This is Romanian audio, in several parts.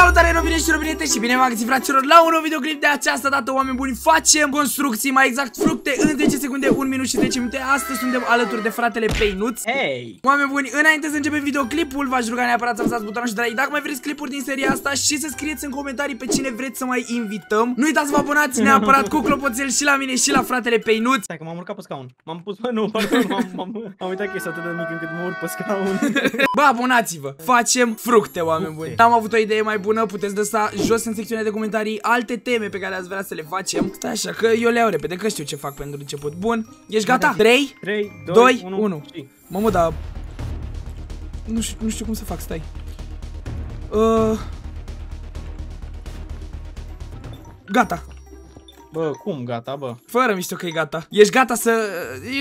Salutare robine și robinete și bine v-am găsit fraților la un nou videoclip de această dată oameni buni Facem construcții, mai exact fructe în 10 secunde, 1 minut și 10 minute Astăzi suntem alături de fratele Peinuț Hei! Oameni buni, înainte să începem videoclipul V-aș ruga neapărat să apăsați butonul și de like Dacă mai vreți clipuri din seria asta și să scrieți în comentarii pe cine vreți să mai invităm Nu uitați să vă abonați neapărat cu clopoțel și la mine și la fratele Peinuț Stai că m-am urcat pe scaun. M-am pus, bă, nu, pardon, m-am, m-am, am uitat că este atât de mic încât mă urc pe scaun. Bă, abonați-vă! Facem fructe, oameni buni N-am avut o idee mai bună, puteți lăsa jos în secțiunea de comentarii alte teme pe care ați vrea să le facem Stai așa, că eu le iau repede, că știu ce fac pentru început Bun, ești gata? 3, 3, 2, Doi, 1, unu. Și. Mamă, dar... Nu știu, nu știu cum să fac, stai. Uh... Gata. Bă, cum, gata, bă? Fără mișto că e gata. Ești gata să...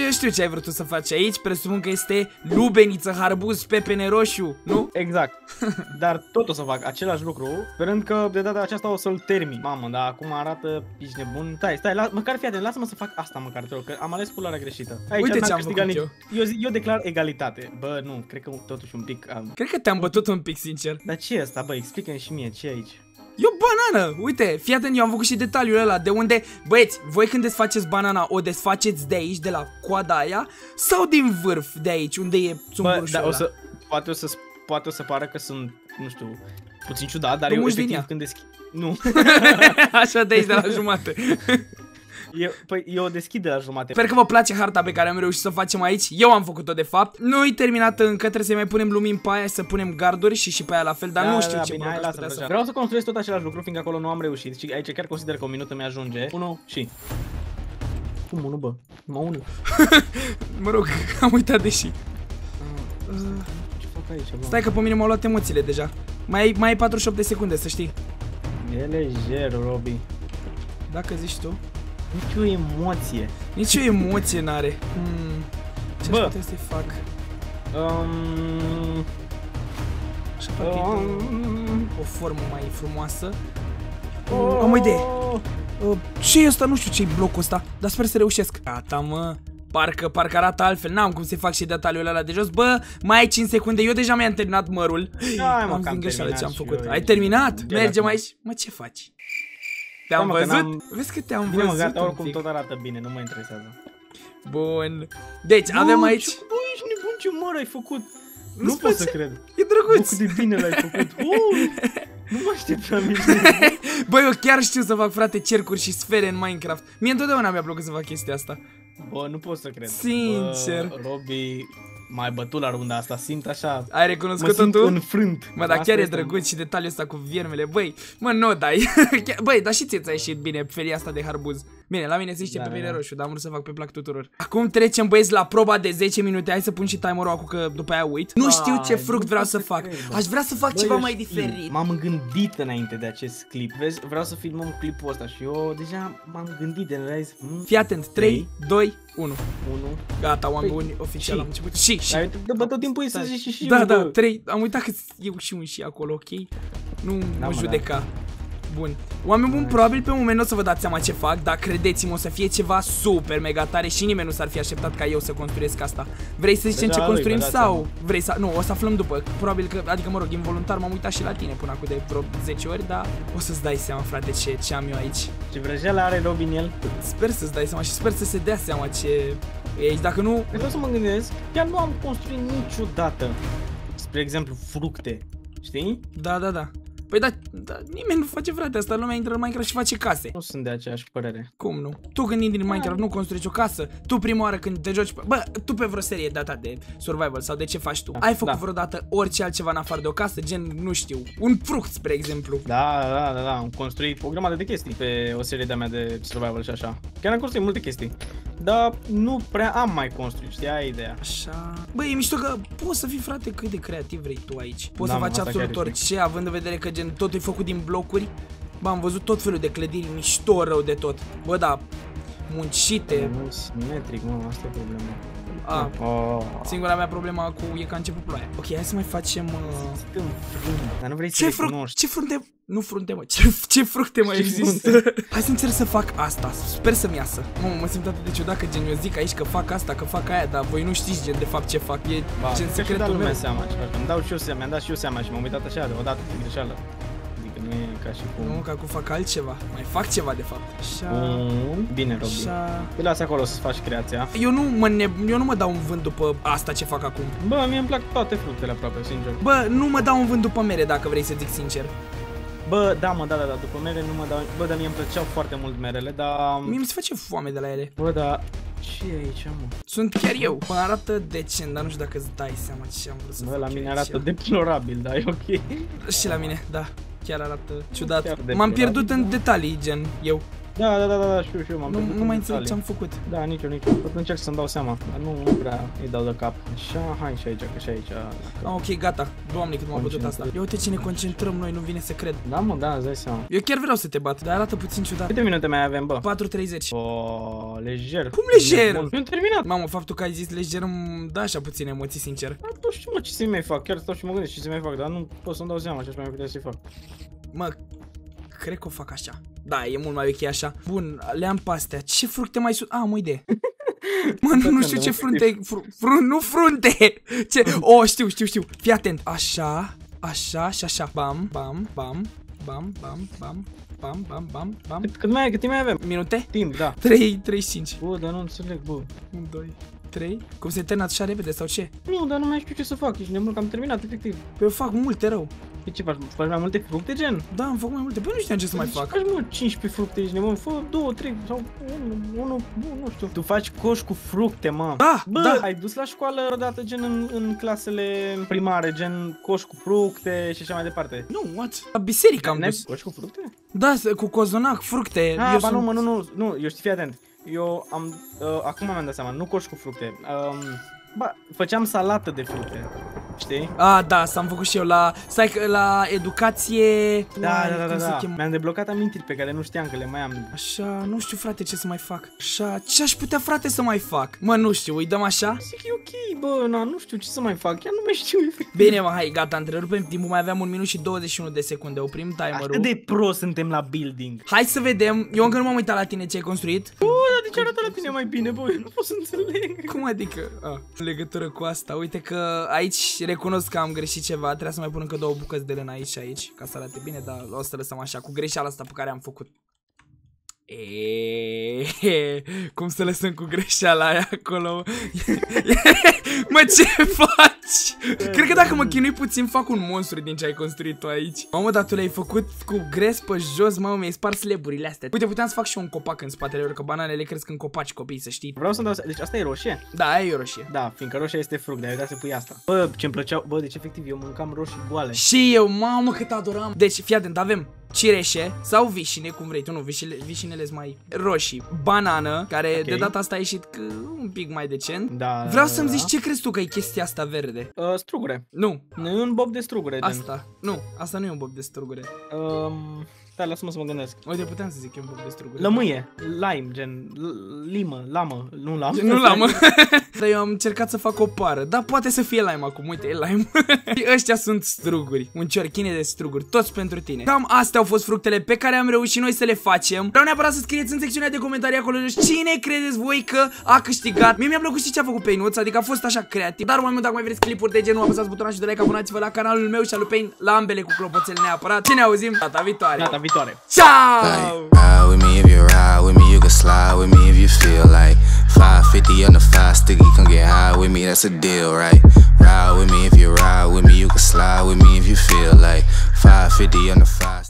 Eu știu ce ai vrut tu să faci aici. Presupun că este lubeniță, harbuz, pepene roșu, nu? Exact. Dar tot o să fac același lucru, sperând că de data aceasta o să-l termin. Mamă, dar acum arată, ești nebun. Stai, stai, la, măcar fii atent, lasă-mă să fac asta măcar, te rog, că am ales culoarea greșită. Aici Uite n-am ce am câștigat făcut nici- eu. Eu declar egalitate. Bă, nu, cred că totuși un pic am. Cred că te-am bătut un pic, sincer. Dar ce e asta, bă? Explică-mi și mie, ce e aici? E o banană! Uite, fii atent, eu am făcut și detaliul ăla de unde... Băieți, voi când desfaceți banana, o desfaceți de aici, de la coada aia, sau din vârf de aici, unde e Bă, țumburușul dar o ăla? să, poate o să, poate o să pară că sunt, nu știu, puțin ciudat, dar Tu eu muși din efectiv ea. când deschid... Nu, Așa de aici, de la jumate. eu, păi eu o deschid de la jumate. Sper că vă place harta pe care am reușit să o facem aici. Eu am făcut-o de fapt. Nu e terminată încă, trebuie să mai punem lumini pe aia, să punem garduri și și pe aia la fel, dar Da, nu știu da, ce bine, bloc hai, aș lasă putea să Vreau să construiesc tot același lucru, fiindcă acolo nu am reușit și aici chiar consider că o minută mi-ajunge. Unu și... Cum, unu, bă? Mă, unu. Mă rog, am uitat de și. Ce fac aici, bă? Stai că pe mine m-au luat emoțiile deja. Mai ai, mai ai 48 de secunde, să știi. E lejer, Robi. Dacă zici tu. Nici o emoție. Nici o emoție n-are. Hmm. Ce Bă. aș putea să-i fac? Um, Așa parcă e um, o formă mai frumoasă. oh, Am o idee. Uh, ce e ăsta? Nu știu ce e blocul ăsta, dar sper să reușesc. Gata, mă. Parcă, parcă arată altfel, n-am cum să fac și detaliul ăla de jos Bă, mai ai 5 secunde, eu deja mi-am terminat mărul Hai, mă, Am că am zis greșeală ce am terminat și făcut eu Ai aici. terminat? De Mergem acum. aici? Mă, ce faci? Te-am mă, că văzut? n-am- Vezi că te-am Bine, mă, văzut gata, un oricum pic. tot arată bine, nu mă interesează. Bun Deci, avem Bă, aici ce- Bă, ești nebun, ce măr ai făcut? Nu-ți Nu pot place? să cred. E Bă, drăguț cât de bine l-ai făcut. Ui, nu mă așteptam nici Bă, eu chiar știu să fac, frate, cercuri și sfere în Minecraft Mie întotdeauna mi-a plăcut să fac chestia asta Bă, nu pot să cred. Sincer. Bă, Robi, mai bătut la runda asta, simt așa. Ai Mă recunoscut-o simt tu? înfrânt. Mă, dar Asta chiar e este- drăguț și detaliul ăsta cu viermele, băi, mă, nu dai, Chiar- băi, dar și ție ți-a ieșit bine feria asta de harbuz. Bine, la mine se zice Da, pe pene da. roșu, dar am vrut să fac pe plac tuturor. Acum trecem, băieți, la proba de 10 minute, hai să pun și timerul acum că după aia uit. Nu Vai, știu ce nu fruct pot vreau să să fac, cred, bă. aș vrea să fac Bă, ceva eu mai știu, diferit. M-am gândit înainte de acest clip. Vezi, vreau să filmăm clipul ăsta și eu deja m-am gândit de la zis, hmm, Fii atent, 3, Trei. 2, 1. unu. Gata, oameni Păi, buni, oficial și? am început. Și, și. Dar uite, bă, tot timpul e să zici și și Da, eu, da, bă. 3, am uitat că eu și un și acolo, ok? Nu Da, mă mă, judeca. Bun. Oameni buni, probabil pe moment nu o să vă dați seama ce fac, dar credeți-mă, o să fie ceva super mega tare și nimeni nu s-ar fi așteptat ca eu să construiesc asta. Vrei să zicem Deja ce lui, construim vă dați sau vrei să... Nu, o să aflăm după. Probabil că, adică mă rog, involuntar m-am uitat și la tine până acum de vreo 10 ori, dar o să-ți dai seama, frate, ce, ce am eu aici. Ce vrăjeală are Robin el. Sper să-ți dai seama și sper să se dea seama ce e aici. Dacă nu, Vreau să mă gândesc, chiar nu am construit niciodată, spre exemplu, fructe. Știi? da, da, da. Păi da, da, nimeni nu face frate asta, lumea intră în Minecraft și face case. Nu sunt de aceeași părere. Cum nu? Tu când intri în Minecraft nu construiești o casă Tu prima oară când te joci pe... Bă, tu pe vreo serie de de survival sau de ce faci tu Ai făcut Da. vreodată orice altceva în afară de o casă? Gen, nu știu, un fruct, spre exemplu Da, da, da, da, am construit o grămadă de chestii pe o serie de-a mea de survival și așa. Chiar am construit multe chestii. Dar nu prea am mai construit, știi, aia e ideea. Așa... Bă, e mișto că poți să fii, frate, cât de creativ vrei tu aici Poți Da, să mă, faci asta absolut chiar e orice, având în vedere că gen totul e făcut din blocuri Bă, am văzut tot felul de clădiri mișto rău de tot Bă, da, muncite Nu e simetric, mă, asta e problema. A, Oh. Singura mea problemă cu e că a început ploaia Ok, hai să mai facem... Uh... Suntem frunte, dar nu vrei să Ce fruct? recunoști. Ce frunte? Nu frunte, mă. Ce, ce fructe mai Ce există? Hai să încerc să fac asta. Sper să-mi iasă. Mă, mă simt atât de ciudat că gen eu zic aici că fac asta, că fac aia, dar voi nu știți gen de fapt ce fac. E Ba, gen cred că și da secretul lumea meu. seama ce fac. Îmi dau și eu seama, mi-am dat și eu seama și m-am uitat așa deodată din greșeală. Adică, nu e ca și cum... Nu, că acum fac altceva. Mai fac ceva, de fapt. Așa... Mm, bine, Robi. Așa... Te las acolo să faci creația. Eu nu mă, ne... eu nu mă dau un vânt după asta ce fac acum. Bă, mie îmi plac toate fructele aproape, sincer. Bă, nu mă dau un vânt după mere, dacă vrei să zic sincer. Bă, da, mă, da, da, da, după mere nu mă dau... Bă, dar mie îmi plăceau foarte mult merele, dar... Mie mi se face foame de la ele. Bă, dar... ce e aici, mă? Sunt chiar eu. Mă arată decent, dar nu știu dacă îți dai seama ce am vrut să Bă, fac la eu mine aici. arată deplorabil, dar e ok. Și la mine, da. Chiar arată ciudat. Chiar de M-am ciudat. pierdut în detalii, gen, eu. Da, da, da, da, da, știu, știu, m-am Nu, pierdut nu în mai înțeleg detalii. ce am făcut. Da, nici eu, nici eu. Tot încerc să-mi dau seama, dar nu, nu prea îi dau de cap. Așa, hai și aici, că și aici... Ah, ok, gata. Doamne, cât m-am bătut asta. Ia uite ce ne concentrăm noi, nu vine să cred. Da, mă, da, îți dai seama. Eu chiar vreau să te bat, dar arată puțin ciudat. Câte minute mai avem, bă? 4.30. O, lejer. Cum lejer? Bun. Eu am terminat. Mamă, faptul că ai zis lejer îmi da așa puține emoții, sincer. Dar nu știu, mă, ce să mai fac. Chiar stau și mă gândesc ce să mai fac, dar nu pot să-mi dau seama ce aș mai putea să-i fac. Mă, cred că o fac așa. Da, e mult mai ok așa. Bun, le-am pe astea. Ce fructe mai sunt? Ah, am o idee. Mă, nu, nu știu ce frunte, fru, fru, nu frunte! Ce? O, știu, știu, știu. Fii atent. Așa, așa și așa. Bam, bam, bam, bam, bam, bam, bam, bam, bam, bam. Cât, cât mai, cât timp mai avem? Minute? Timp, da. 3, 35. Bă, dar nu înțeleg, bă. 1, 2, 3. Cum se termină așa repede sau ce? Nu, dar nu mai știu ce să fac. Ești nebun că am terminat, efectiv. Păi eu fac multe rău. Păi ce faci? Faci mai multe fructe, gen? Da, am făcut mai multe. Păi nu știam ce să mai Ce fac. faci, mă, 15 fructe, ești nebun? Fă 2, 3 sau 1, 1, nu știu. Tu faci coș cu fructe, mă. Da, Bă, da. ai dus la școală odată, gen în, în clasele primare, gen coș cu fructe și așa mai departe. Nu, what? La biserică am N-ai dus. coș cu fructe? Da, s- cu cozonac, fructe. Ah, eu ba sunt... nu, mă, nu, nu, nu, eu știi, fii atent. Eu am, uh, acum mi-am dat seama, nu coș cu fructe. Um, ba, făceam salată de fructe, știi? Ah, da, s-am făcut și eu la... Stai că la educație... Da, Uai, da, da, da, cum se da. cheamă? Mi-am deblocat amintiri pe care nu știam că le mai am. Așa, nu știu, frate, ce să mai fac. Așa, ce aș putea, frate, să mai fac? Mă, nu știu, îi dăm așa? Zic, e ok, bă, na, nu știu ce să mai fac, chiar nu mai știu efectiv. Bine, mă, hai, gata, întrerupem timpul, mai aveam un minut și 21 de secunde, oprim timerul. Atât de pro suntem la building. Hai să vedem, eu încă nu m-am uitat la tine ce ai construit. Bă, dar de ce arată la tine mai bine, bă? Eu nu pot să înțeleg. Cum adică? Ah, în legătură cu asta, uite că aici recunosc că am greșit ceva, trebuie să mai pun încă două bucăți de lână aici și aici, ca să arate bine, dar o să lăsăm așa, cu greșeala asta pe care am făcut. Eee, cum să lăsăm cu greșeala aia acolo? mă, ce faci? Cred că dacă mă chinui puțin fac un monstru din ce ai construit tu aici. Mamă, dar tu le-ai făcut cu gres pe jos, mamă, mi-ai spart sleburile astea. Uite, puteam să fac și eu un copac în spatele lor, că bananele cresc în copaci copii, să știi. Vreau să-mi dau seama. Deci asta e roșie? Da, aia e roșie. Da, fiindcă roșia este fruct, de-aia să pui asta. Bă, ce-mi plăceau, bă, deci efectiv eu mâncam roșii goale. Și eu, mamă, cât adoram. Deci, fii atent, avem cireșe sau vișine, cum vrei tu, nu, vișine, vișinele sunt mai roșii. Banană, care Ok. de data asta a ieșit că, un pic mai decent. Da, Vreau da, să-mi da. zici ce crezi tu că e chestia asta verde? Uh, strugure. Nu, Nu e un bob de strugure, gen. asta. Nu, asta nu e un bob de strugure. Um, da, lasă-mă să mă gândesc. Uite, puteam să zic eu un bob de strugure. Lămâie, lime, gen, l- limă, lamă, nu lamă. Nu l-am. Dar eu am încercat să fac o pară. Da, poate să fie lime acum. Uite, e lime. Și Ăștia sunt struguri. Un ciorchine de struguri. Toți pentru tine. Cam astea au fost fructele pe care am reușit noi să le facem. Vreau neapărat să scrieți în secțiunea de comentarii acolo jos cine credeți voi că a câștigat. Mie mi-a plăcut și ce a făcut Peinuț, adică a fost așa creativ. Dar mai mult dacă mai vreți clipuri de genul, apăsați butonul și de like, abonați-vă la canalul meu și al lui Pain, la ambele cu clopoțele neapărat. Ce ne auzim data viitoare. Data viitoare. Ciao! Ride with me if you ride with me, you can slide with me if you feel like 550 on the five sticky, come get high with me, that's a deal, right? Ride with me if you ride with me, you can slide with me if you feel like 550 on the five.